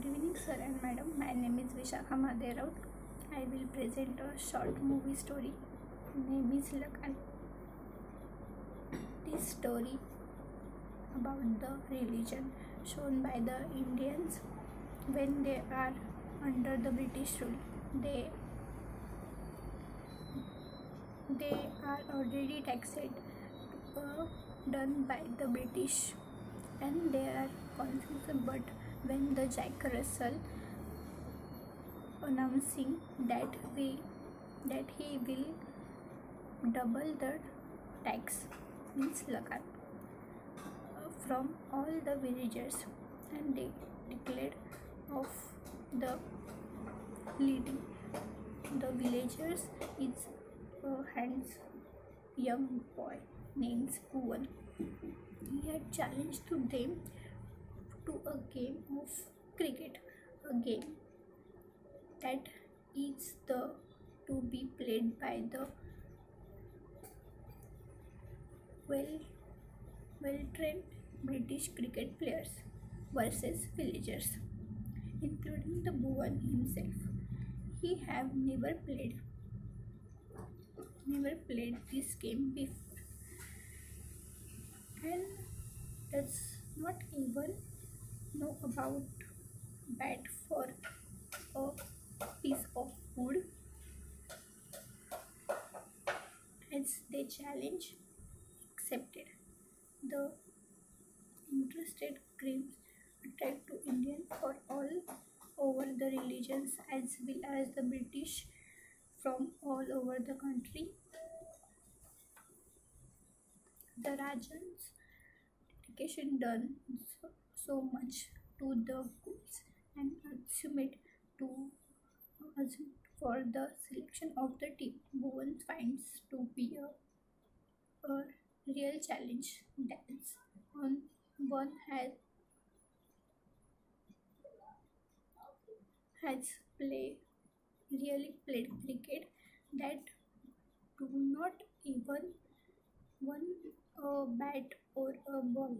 Good evening, sir and madam. My name is Vishakha Madheraut. I will present a short movie story. Name is Lagaan. This story about the religion shown by the Indians when they are under the British rule. They they are already taxed uh, done by the British and they are conscious but when the Jack Russell announcing that we that he will double the tax means lagaan uh, from all the villagers and they declared of the leading the villagers is a hands young boy named Bhuvan. He had challenged to them to a game of cricket, a game that is the to be played by the well well trained British cricket players versus villagers, including the Bhuvan himself. He have never played never played this game before and does not even know about bat for a piece of wood. As they challenge accepted. The interested creams attract to indian for all over the religions as well as the british from all over the country. The Rajan's dedication done so, so much to the goods and assumed to for the selection of the team. Bhuvan finds to be a, a real challenge. Dance on one has has play really played cricket that do not even one a bat or a ball.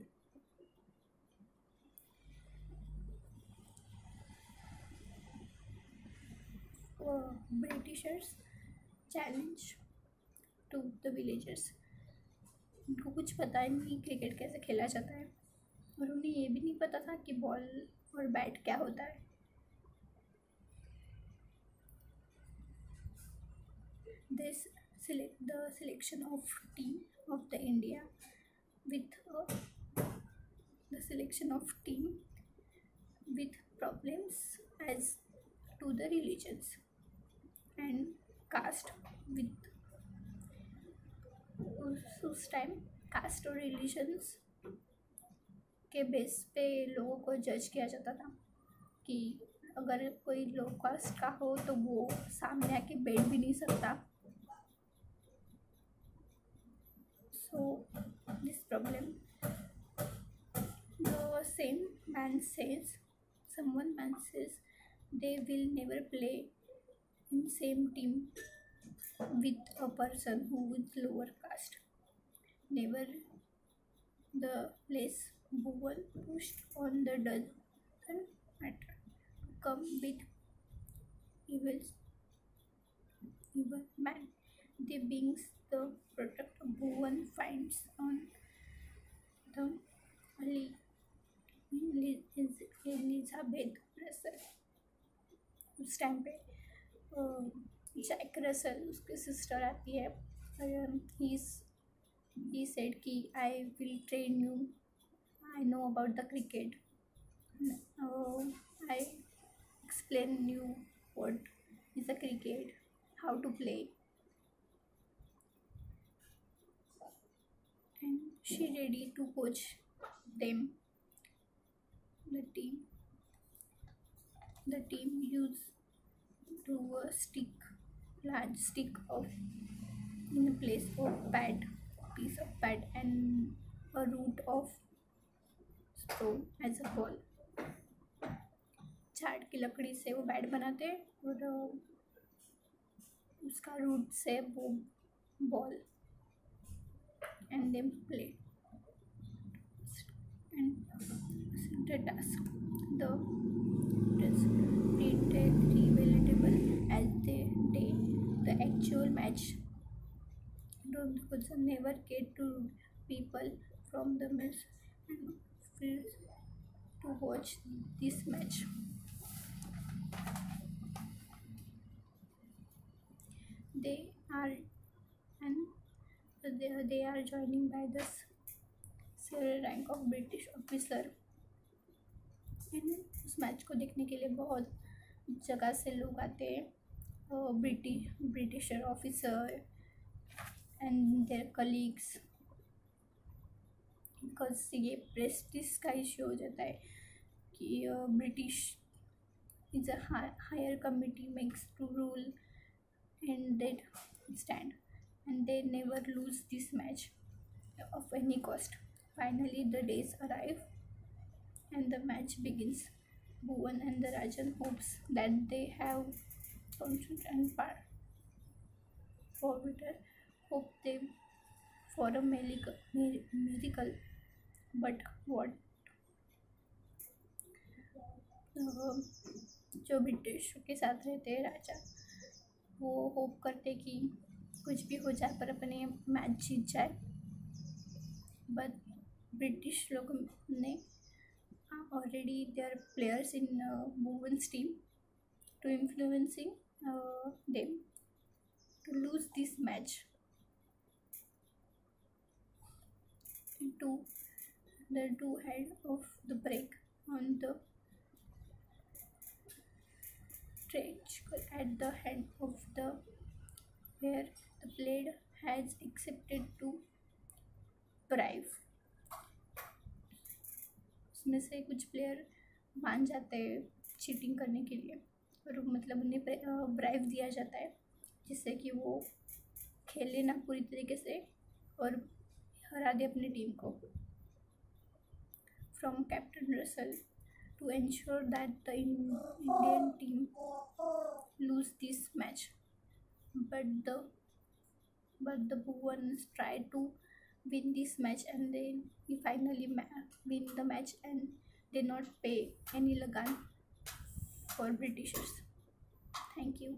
Uh, Britishers challenge to the villagers. उनको कुछ पता ही नहीं cricket कैसे खेला जाता है और उन्हें ये भी नहीं पता था कि बॉल और बैट क्या होता है this select the selection of team of the India with uh, the selection of team with problems as to the religions and caste with उस टाइम कास्ट और रिलीजन्स के बेस पे लोगों को जज किया जाता था कि अगर कोई लो कास्ट का हो तो वो सामने आके बैठ भी नहीं सकता so this problem. The same man says someone man says they will never play in same team with a person who is lower caste. Never the less Bhuvan pushed on the doesn't matter. To come with evil evil man. The beings the product Bhuvan finds on the Ali Elizabeth Russell उस time पे Jack Russell उसकी sister आती है ही ही said कि I will train you I know about the cricket I explain you what is a cricket how to play she ready to coach them the team the team use to a stick large stick of in a place of pad piece of pad and a root of stone as a ball झाड़ की लकड़ी से वो bat बनाते हैं और उसका route से वो ball and then play. And the task. The is relatable as the day. The actual match. Don't also never get to people from the miss and feel to watch this match. They, are joining by the silver rank of British officer. And उस match को देखने के लिए बहुत जगह से लोग आते हैं। British Britisher officer and their colleagues because ये प्रेस्टिस का इश्यू हो जाता है कि British is a higher committee makes to rule and that stand and they never lose this match of any cost. Finally, the days arrive and the match begins. Bhuvan and the Rajan hopes that they have constant and par forbitter hope they for a miracle, miracle. but what uh, जो ब्रिटिशों के साथ रहते हैं राजा वो hope करते कि कुछ भी हो जाए पर अपने मैच जीत जाए। बट ब्रिटिश लोग ने already their players in women's team to influencing them to lose this match to, the two head of the break on the triangle at the head of the where the player has accepted to bribe उसमें से कुछ player मान जाते हैं cheating करने के लिए। और मतलब उन्हें ब्राइव दिया जाता है, जिससे कि वो खेले ना पूरी तरीके से और हरा दे अपनी टीम को। From captain Russell to ensure that the Indian team lose this match but the but the Bhuvans tried to win this match and then he finally win the match and did not pay any lagan for Britishers. Thank you.